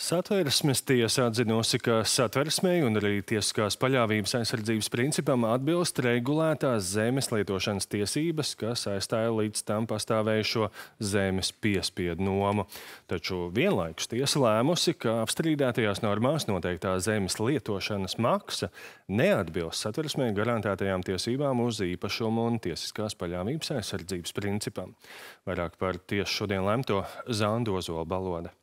Satversmes tiesa atzinusi, ka satversmei un arī tiesiskās paļāvības aizsardzības principam atbilst regulētās zemes lietošanas tiesības, kas aizstāja līdz tam pastāvējušo zemes piespiedu nomu. Taču vienlaikus tiesa lēmusi, ka apstrīdētajās normās noteiktā zemes lietošanas maksa neatbilst satversmei garantētajām tiesībām uz īpašumu un tiesiskās paļāvības aizsardzības principam. Vairāk par tieši šodien lemto Zandozola baloda.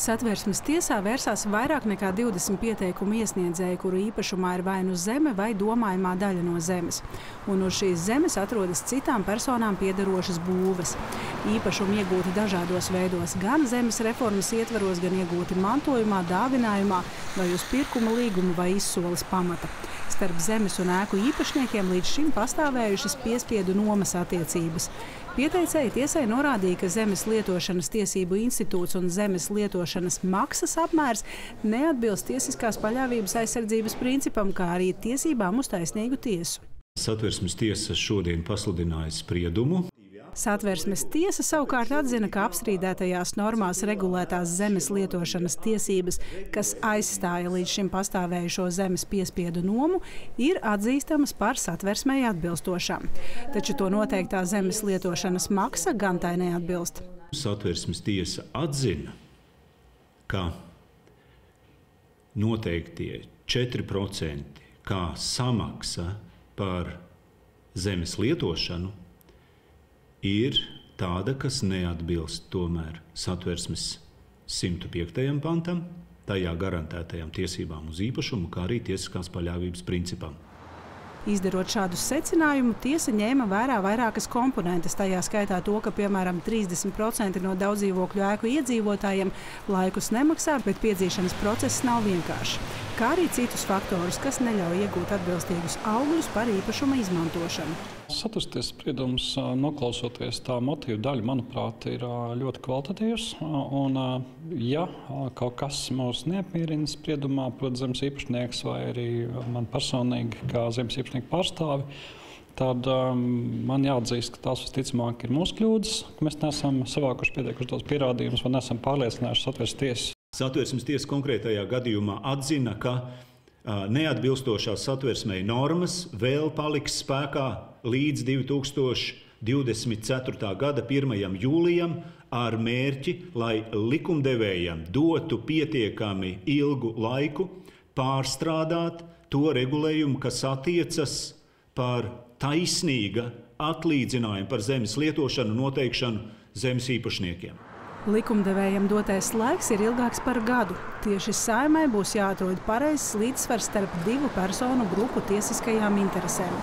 Satversmes tiesā vērsās vairāk nekā 20 pieteikumu iesniedzēju, kuru īpašumā ir vai nu zeme vai domājumā daļa no zemes. Un uz šīs zemes atrodas citām personām piedarošas būves. Īpašumi iegūti dažādos veidos, gan zemes reformas ietvaros, gan iegūti mantojumā, dāvinājumā vai uz pirkuma līguma vai izsoles pamata. Starp zemes un ēku īpašniekiem līdz šim pastāvējušas piespiedu nomas attiecības. Pieteicēji tiesai norādīja, ka zemes lietošanas tiesību institūts un zemes lietošanas maksas apmērs neatbilst tiesiskās paļāvības aizsardzības principam, kā arī tiesībām uz taisnīgu tiesu. Satversmes tiesa šodien pasludināja spriedumu Satversmes tiesa savukārt atzina, ka apstrīdētajās normās regulētās zemes lietošanas tiesības, kas aizstāja līdz šim pastāvējušo zemes piespiedu nomu, ir atzīstamas par satversmei atbilstošām. Taču to noteiktā zemes lietošanas maksa gan tai neatbilst. Satversmes tiesa atzina, ka noteiktie 4% kā samaksa par zemes lietošanu ir tāda, kas neatbilst tomēr satversmes 105. pantam, tajā garantētajām tiesībām uz īpašumu, kā arī tiesiskās paļāvības principam. Izdarot šādu secinājumu, tiesa ņēma vērā vairākas komponentes, tajā skaitā to, ka piemēram 30% no daudzdzīvokļu ēku iedzīvotājiem laikus nemaksā, bet piedzīšanas process nav vienkāršs, kā arī citus faktorus, kas neļauj iegūt atbilstīgus augļus par īpašuma izmantošanu. Satursties spriedums, noklausoties tā motīva daļa, manuprāt, ir ļoti kvalitatīvs. Un, ja kaut kas mūs neapmierina spriedumā, protams, zemes īpašnieks vai arī man personīgi kā zemes īpašnieku pārstāvi, tad um, man jāatzīst, ka tās visticamāk ir mūsu kļūdas, mēs neesam savākuši pietiekuši tos pierādījumus vai neesam pārliecinājuši satversmes tiesu. Satversmes tiesa konkrētajā gadījumā atzina, ka neatbilstošās satversmei normas vēl paliks spēkā līdz 2024. gada 1. jūlijam ar mērķi, lai likumdevējam dotu pietiekami ilgu laiku pārstrādāt to regulējumu, kas attiecas par taisnīga atlīdzinājumu par zemes lietošanu noteikšanu zemes īpašniekiem. Likumdevējam dotais laiks ir ilgāks par gadu. Tieši saimai būs jāatrod pareizs līdzsvars starp divu personu grupu tiesiskajām interesēm.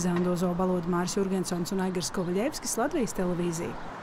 Zandozo Balodu Mārs Jurgensons un Aigars Kovaļevskis Latvijas televīzija.